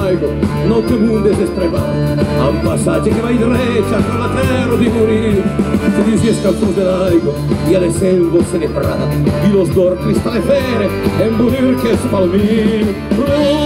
algo, te te mundes estremar un pasaje que va de derecha a la terra de morir Si disesca il de l'aigo y a selvo se le Di los dor cristales fere e que es spalmir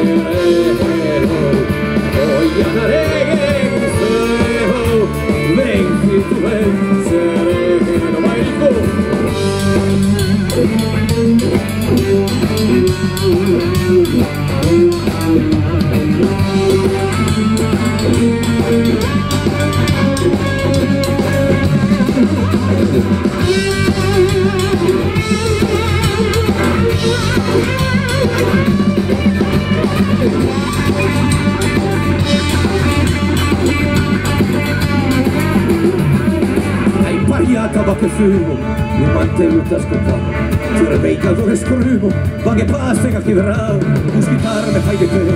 Ai pariata da che fumo, non mantenuta ascoltata. Sobre el pecado escurrimos, pa' que pase cajibrao, busquitarme fai di pelo,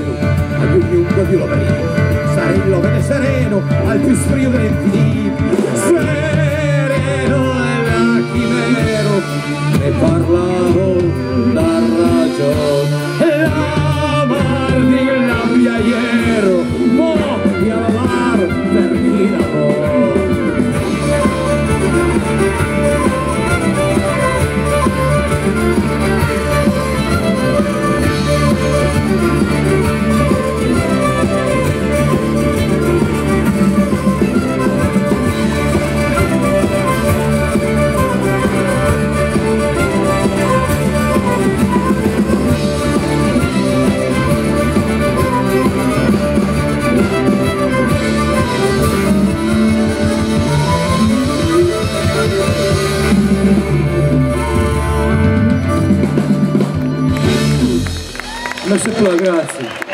al più lungo di lo verino, sarei l'ovene sereno, al più sfrio dell'infinito. Merci pour la grâce.